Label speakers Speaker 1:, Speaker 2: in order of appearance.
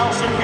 Speaker 1: thousand